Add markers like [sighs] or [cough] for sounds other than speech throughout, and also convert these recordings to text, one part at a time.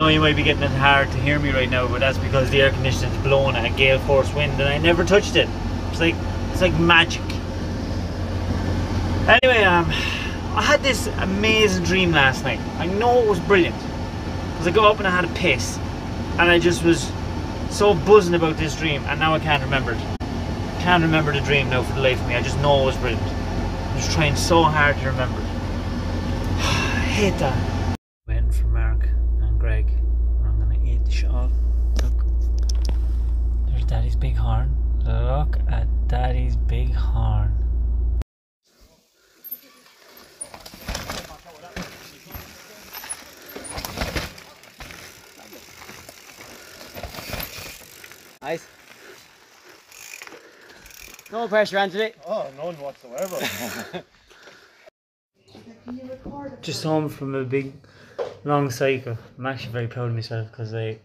Know you might be getting it hard to hear me right now, but that's because the air conditioning is blowing at a gale force wind and I never touched it. It's like it's like magic. Anyway, um, I had this amazing dream last night. I know it was brilliant. Because I got up and I had a piss. And I just was so buzzing about this dream and now I can't remember it. Can't remember the dream now for the life of me. I just know it was brilliant. I'm just trying so hard to remember it. [sighs] I hate that. Waiting for Mark Greg. I'm gonna eat the shot. Look. There's Daddy's big horn. Look at Daddy's big horn. Nice. No pressure, Anthony. Oh, none whatsoever. [laughs] Just home from a big long cycle. I'm actually very proud of myself because I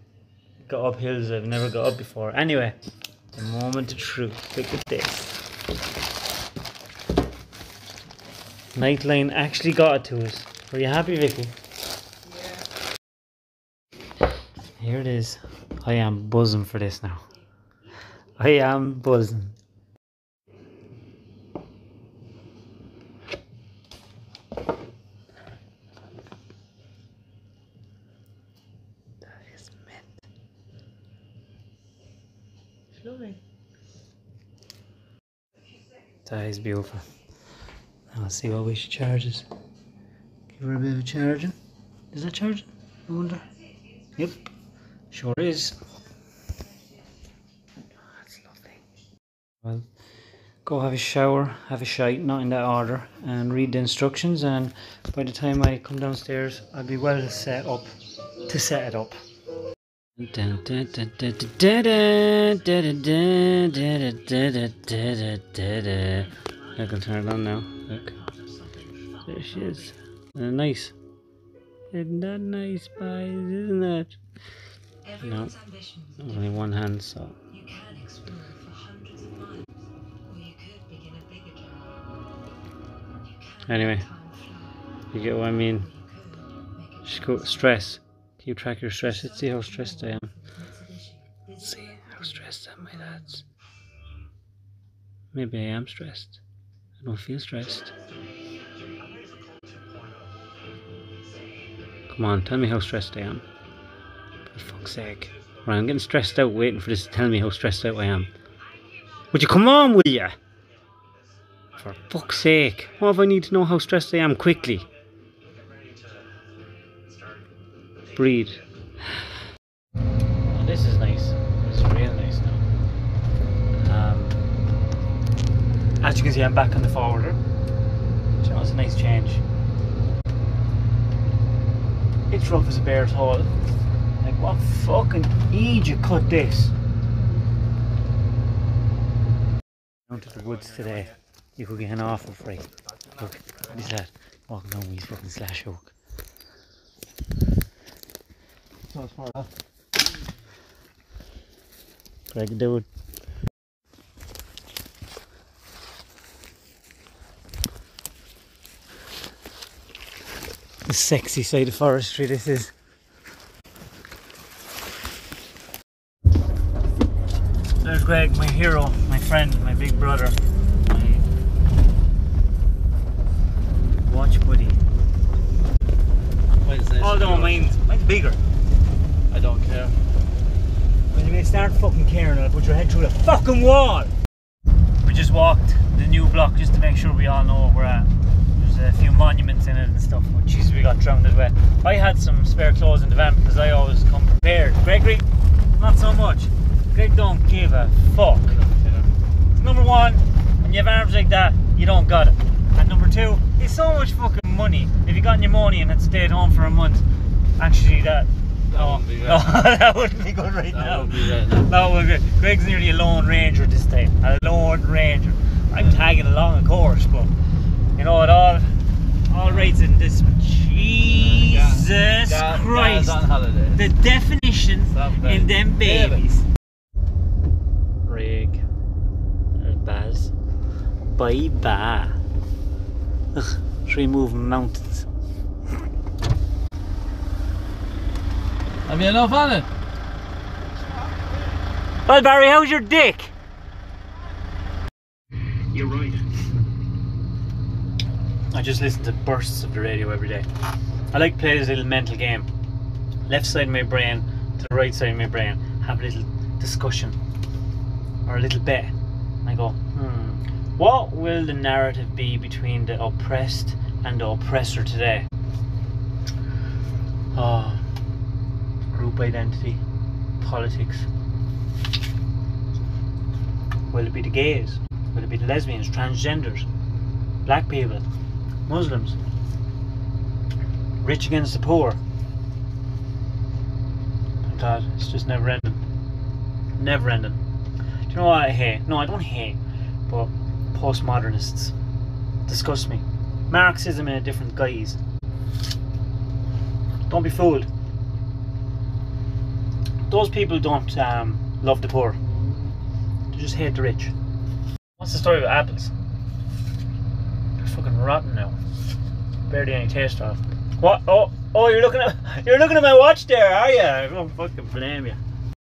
got up hills I've never got up before. Anyway, the moment of truth. Look at this. Nightline actually got it to us. Were you happy, Vicky? Yeah. Here it is. I am buzzing for this now. I am buzzing. Lovely. That is beautiful. Now let's see what we should charge this. Give her a bit of a charging. Is that charging? I wonder. Yep. Sure is. That's lovely. Well, go have a shower, have a shite, not in that order, and read the instructions. And by the time I come downstairs, I'll be well set up to set it up. Look, I'll turn it on now. Look. There she is. Uh, nice. Isn't that nice, guys? Isn't that? Ambitions. Only one hand, so. Can can Anyway. You get what I mean? stress. Keep track of your stress. Let's see how stressed I am. Mitsubishi. see how stressed am I, lads. Maybe I am stressed. I don't feel stressed. Come on, tell me how stressed I am. For fuck's sake. Right, I'm getting stressed out waiting for this to tell me how stressed out I am. Would you come on, will ya? For fuck's sake. What if I need to know how stressed I am quickly? Oh, this is nice. It's real nice now. Um, as you can see, I'm back on the forwarder. Which was a nice change. It's rough as a bear's hole. Like, what fucking eed you cut this? Down to the woods today. You could get an awful fright. Look, what is that? Walking down with fucking slash hook. So it's far off. Greg, do it. The sexy side of forestry this is. There's Greg, my hero, my friend, my big brother. My watch buddy. Mine's nice Although and mine's, mine's bigger. I don't care. When you may start fucking caring, I'll put your head through the fucking wall. We just walked the new block just to make sure we all know where we're at. There's a few monuments in it and stuff, but Jesus, we got drowned away. I had some spare clothes in the van because I always come prepared. Gregory, not so much. Greg don't give a fuck. Number one, when you have arms like that, you don't got it. And number two, it's so much fucking money. If you got pneumonia and had stayed home for a month, actually that. That no, wouldn't be no, [laughs] right. that wouldn't be good right That now. would be right now. No, we're good. Greg's nearly a lone ranger this time. A lone ranger. I'm tagging along, of course, but you know it all. All rights in this. Jesus Christ! The definition in them babies. Rig. There's Baz. Bye bye. Ugh, three moving mountains. Have you enough on it? Well, Barry, how's your dick? You're right. I just listen to bursts of the radio every day. I like to play this little mental game. Left side of my brain to the right side of my brain. Have a little discussion or a little bet. And I go, hmm, what will the narrative be between the oppressed and the oppressor today? Oh, group identity, politics. Will it be the gays? Will it be the lesbians, transgenders, black people, Muslims? Rich against the poor? God, it's just never ending. Never ending. Do you know what I hate? No, I don't hate, but postmodernists disgust me. Marxism in a different guise. Don't be fooled. Those people don't um, love the poor. They just hate the rich. What's the story with apples? They're fucking rotten now. Barely any taste off. What? Oh, oh! You're looking at [laughs] you're looking at my watch there, are you? I don't fucking blame you.